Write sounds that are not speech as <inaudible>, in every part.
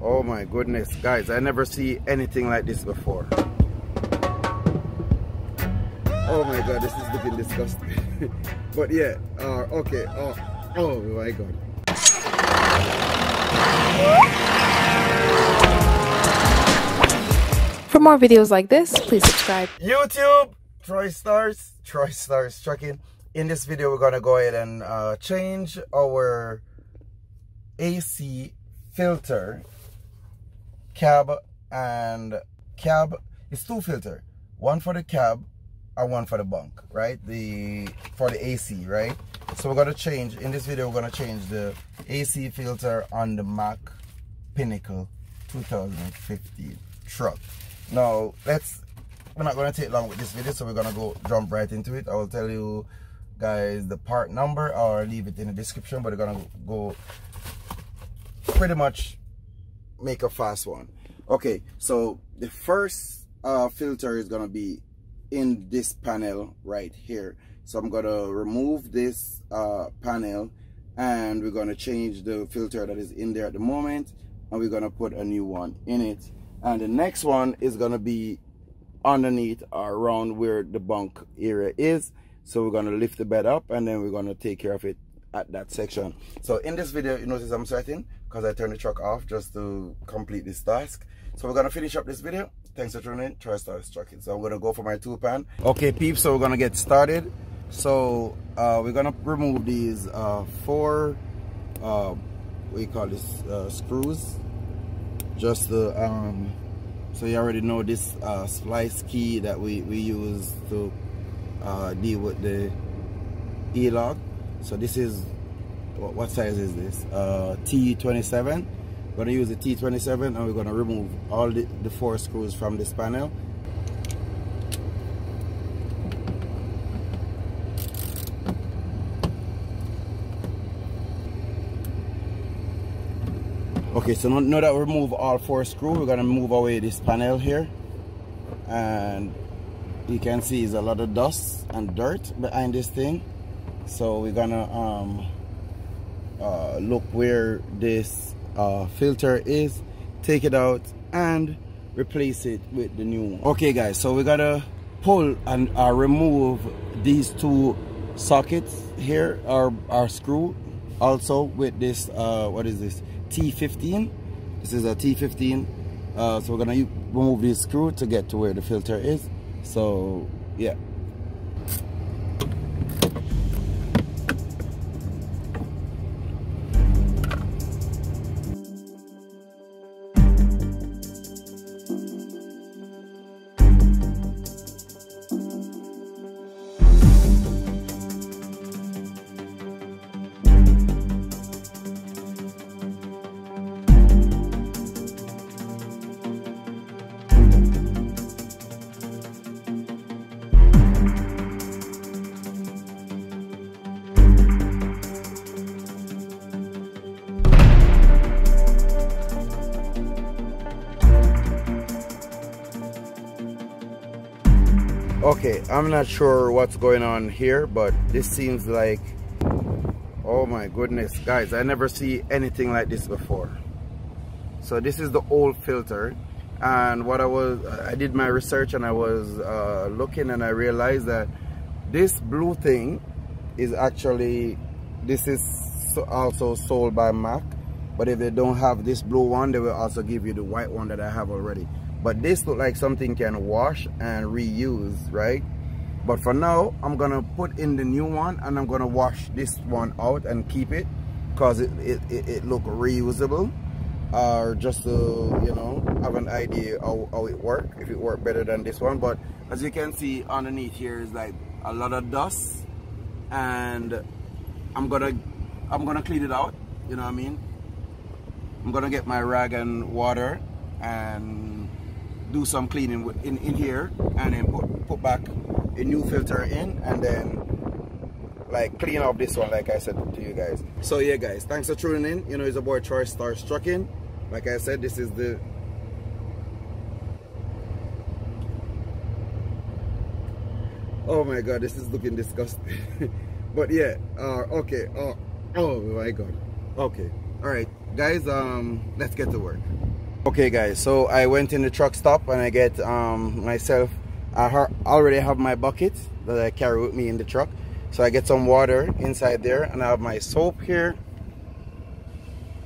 Oh my goodness, guys, I never see anything like this before. Oh my god, this is looking disgusting. <laughs> but yeah, uh, okay, oh, oh my god. For more videos like this, please subscribe. YouTube, TroyStarz, Troy Stars Trucking. In this video, we're gonna go ahead and uh, change our AC filter, cab and cab. It's two filter, one for the cab and one for the bunk, right? The for the AC, right? So we're gonna change in this video. We're gonna change the AC filter on the Mack Pinnacle 2015 truck. Now, let's, we're not going to take long with this video, so we're going to go jump right into it. I will tell you guys the part number or leave it in the description, but we're going to go pretty much make a fast one. Okay, so the first uh, filter is going to be in this panel right here. So I'm going to remove this uh, panel and we're going to change the filter that is in there at the moment and we're going to put a new one in it and the next one is going to be underneath or around where the bunk area is so we're going to lift the bed up and then we're going to take care of it at that section. So in this video you notice i'm sweating because i turned the truck off just to complete this task. So we're to finish up this video. Thanks for tuning in. TroyStarz Trucking so i'm to go for my two pan. Okay peeps so we're to get started. So uh, we're to remove these uh, four uh, you call this uh, screws. Just the um so you already know this uh, splice key that we we use to uh, deal with the e-log so this is what, size is this? Uh, T27 we're gonna use the T27 and we're gonna remove all the, the four screws from this panel. Okay so now that we remove all four screws we're gonna move away this panel here. And you can see there's a lot of dust and dirt behind this thing so we're gonna um, uh, look where this uh, filter is take it out and replace it with the new one. Okay guys so we gotta pull and uh, remove these two sockets here our, our screw also with this uh, what is this? T15 this is a T15 uh, so we're gonna remove this screw to get to where the filter is. So yeah okay i'm not sure what's going on here but this seems like oh my goodness guys i never see anything like this before. So this is the old filter and what i was i did my research and i was uh, looking and i realized that this blue thing is actually this is also sold by Mack but if they don't have this blue one they will also give you the white one that i have already but this look like something can wash and reuse right? But for now i'm gonna put in the new one and i'm gonna wash this one out and keep it because it, it, it, it look reusable. Or just to you know have an idea how, how it work if it work better than this one. But as you can see underneath here is like a lot of dust. And i'm gonna i'm gonna clean it out you know what i mean? I'm gonna get my rag and water and do some cleaning in, in here and then put, put back a new filter in and then like clean up this one like I said to you guys. So yeah guys, thanks for tuning in. You know it's a boy TroyStarz Trucking. Like I said, this is the Oh my god, this is looking disgusting. <laughs> but yeah, uh, okay. Oh, oh my god. Okay. Alright. guys um let's get to work okay guys so i went in the truck stop and i get um myself i already have my bucket that i carry with me in the truck. So i get some water inside there and i have my soap here.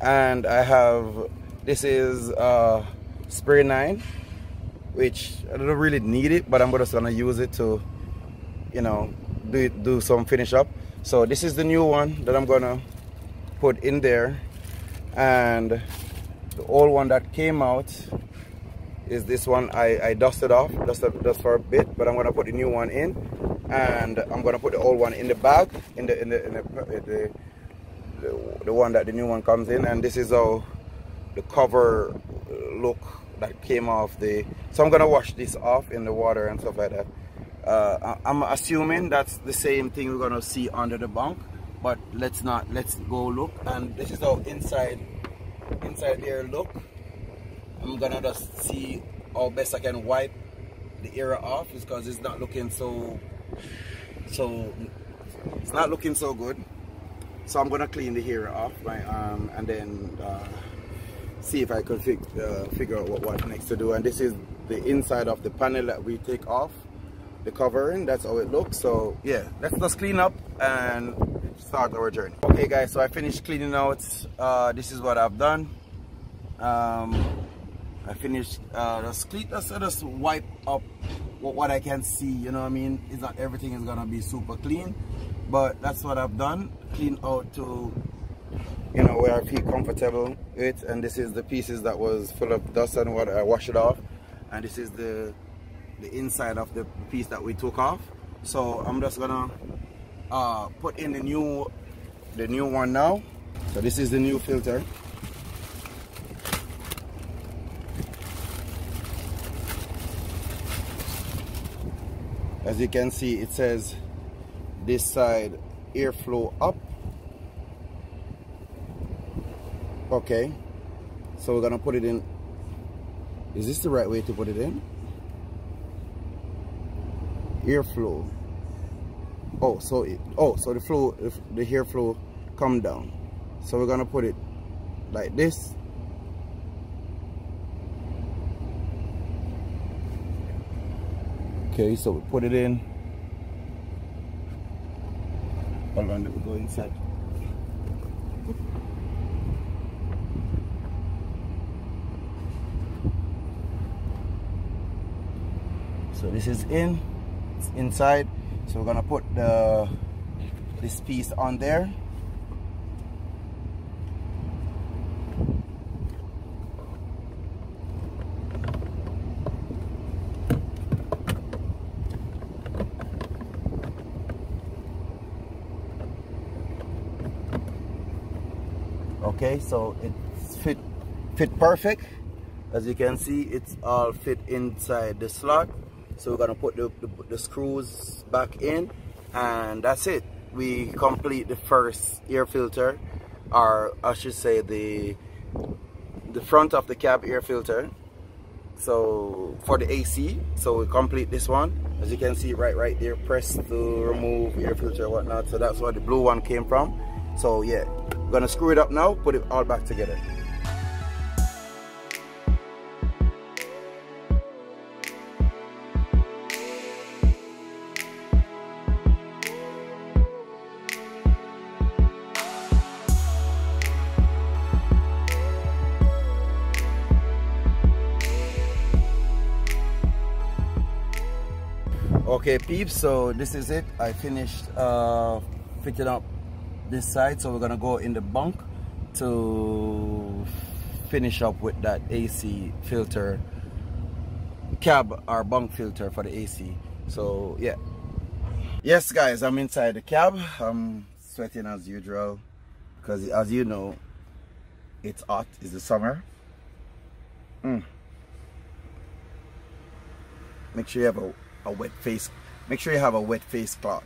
And i have this is uh spray 9 which i don't really need it but i'm just gonna use it to you know do do some finish up. So this is the new one that i'm gonna put in there. And the old one that came out is this one I, I dusted off just, just for a bit but I'm gonna put the new one in and I'm gonna put the old one in the bag in the in the, in the, the, the, the one that the new one comes in and this is how the cover look that came off the so I'm gonna wash this off in the water and stuff like that. Uh, I'm assuming that's the same thing we're gonna see under the bunk but let's not let's go look and this is how inside inside there look I'm gonna just see how best I can wipe the area off because it's not looking so so it's not looking so good. So I'm gonna clean the area off my um and then uh, see if I could fig uh, figure out what, what next to do. And this is the inside of the panel that we take off the covering that's how it looks. So yeah let's just clean up and start our journey. Okay guys so i finished cleaning out uh, this is what i've done. Um, i finished uh, just clean just, just wipe up what, what i can see you know what i mean? It's not everything is gonna be super clean but that's what i've done. Clean out to you know where i feel comfortable with and this is the pieces that was full of dust and what i wash it off and this is the the inside of the piece that we took off. So i'm just gonna uh, put in the new the new one now. So this is the new filter. As you can see it says this side airflow up. Okay. So we're gonna put it in. Is this the right way to put it in? Airflow oh so it, oh so the flow if the hair flow come down. So we're gonna put it like this. Okay so we put it in. Hold on let me go inside. So this is in it's inside so we're gonna put the this piece on there. Okay so it's fit fit perfect. As you can see it's all fit inside the slot so we're gonna put the, the, the screws back in and that's it. We complete the first air filter or I should say the the front of the cab air filter. So for the AC so we complete this one. As you can see right right there press to remove air filter whatnot. So that's where the blue one came from. So yeah we're gonna screw it up now put it all back together okay peeps so this is it. I finished uh picking up this side so we're gonna go in the bunk to finish up with that ac filter cab or bunk filter for the ac so yeah. Yes guys i'm inside the cab. I'm sweating as usual because as you know it's hot it's the summer. Mm. make sure you have a a wet face. Make sure you have a wet face cloth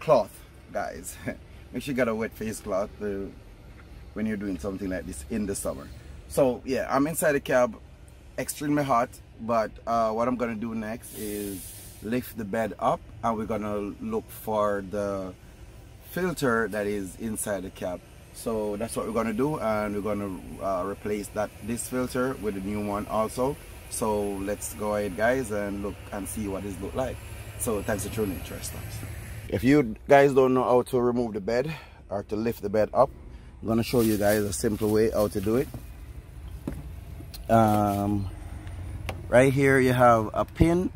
cloth guys. <laughs> Make sure you got a wet face cloth when you're doing something like this in the summer. So yeah i'm inside the cab extremely hot but uh, what i'm gonna do next is lift the bed up and we're gonna look for the filter that is inside the cab. So that's what we're gonna do and we're gonna uh, replace that this filter with a new one also so let's go ahead guys and look and see what this look like. So thanks for tuning in TroyStarz if you guys don't know how to remove the bed or to lift the bed up I'm gonna show you guys a simple way how to do it. Um, right here you have a pin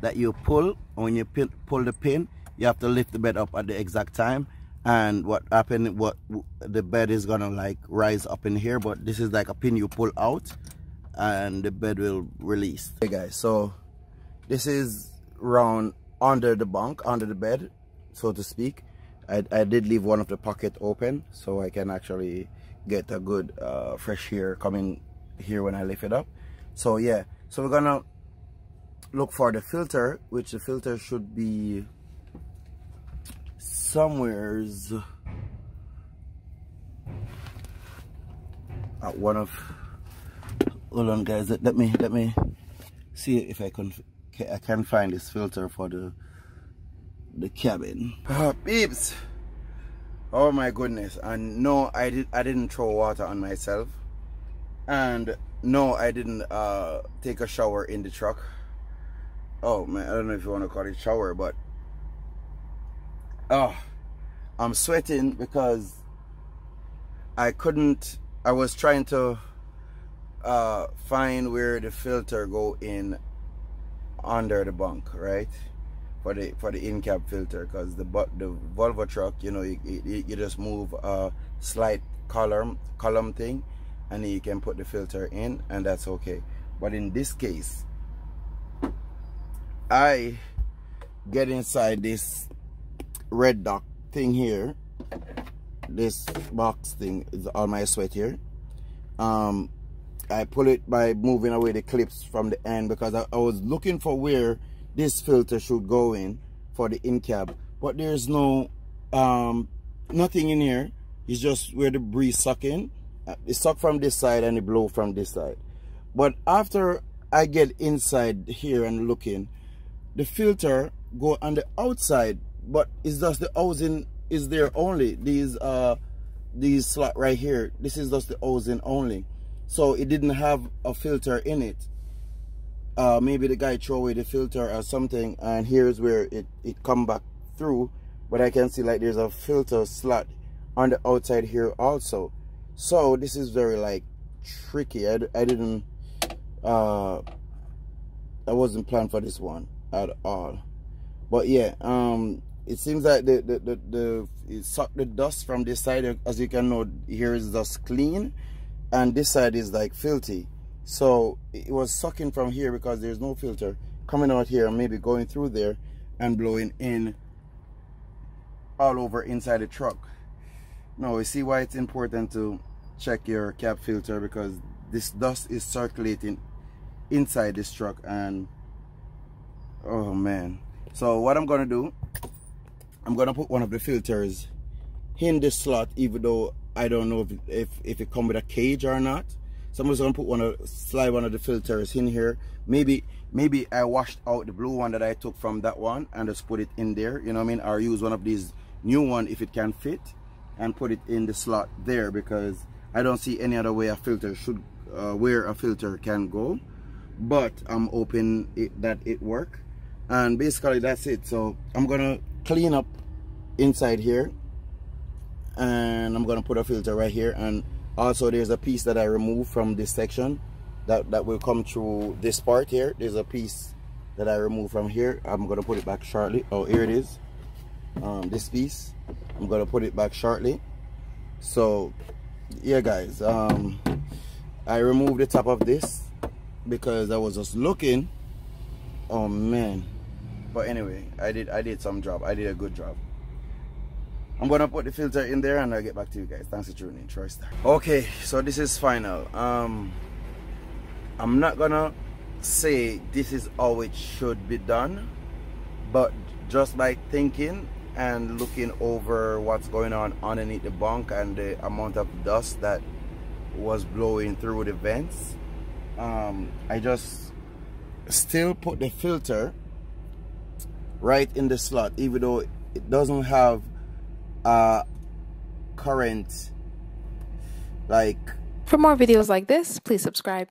that you pull. When you pin, pull the pin you have to lift the bed up at the exact time. And what happened what the bed is gonna like rise up in here but this is like a pin you pull out and the bed will release. Hey guys so this is round under the bunk under the bed so to speak. I, I did leave one of the pocket open so I can actually get a good uh, fresh air coming here when I lift it up. So yeah so we're gonna look for the filter which the filter should be somewheres at one of hold on guys. Let, me let me see if I can I can find this filter for the the cabin. Oh, beeps oh my goodness. And no I did I didn't throw water on myself. And no I didn't uh, take a shower in the truck. Oh man I don't know if you want to call it shower but oh I'm sweating because I couldn't I was trying to uh, find where the filter go in under the bunk right? For the for the in cab filter because the the Volvo truck you know you, you, you just move a slight column column thing and you can put the filter in and that's okay. But in this case I get inside this red dot thing here. This box thing all my sweat here. Um I pull it by moving away the clips from the end because I, I was looking for where this filter should go in for the in cab. But there's no um nothing in here. It's just where the breeze suck in. Uh, it suck from this side and it blow from this side. But after I get inside here and looking the filter go on the outside but it's just the housing is there only. These uh these slot right here this is just the housing only so it didn't have a filter in it. Uh maybe the guy threw away the filter or something and here's where it it come back through. But i can see like there's a filter slot on the outside here also. So this is very like tricky. I, I didn't uh i wasn't planned for this one at all. But yeah um it seems like the the the, the it sucked the dust from this side. As you can know here is just clean and this side is like filthy. So it was sucking from here because there's no filter coming out here maybe going through there and blowing in all over inside the truck. Now you see why it's important to check your cab filter because this dust is circulating inside this truck and oh man. So what i'm gonna do I'm gonna put one of the filters in the slot even though I don't know if if, if it come with a cage or not. So I'm just gonna put one of slide one of the filters in here. Maybe maybe I washed out the blue one that I took from that one and just put it in there you know what I mean? Or use one of these new one if it can fit and put it in the slot there because I don't see any other way a filter should uh, where a filter can go. But I'm hoping it, that it work. And basically that's it. So I'm gonna clean up inside here and I'm gonna put a filter right here. And also there's a piece that I removed from this section that that will come through this part here. There's a piece that I removed from here. I'm gonna put it back shortly. Oh here it is. Um, this piece I'm gonna put it back shortly. So yeah guys um, I removed the top of this because I was just looking. Oh man. But anyway i did i did some job. I did a good job i'm gonna put the filter in there and i'll get back to you guys. Thanks for tuning in TroyStarz okay so this is final. Um i'm not gonna say this is how it should be done but just by thinking and looking over what's going on underneath the bunk and the amount of dust that was blowing through the vents um, I just still put the filter right in the slot even though it doesn't have uh, current like For more videos like this, please subscribe.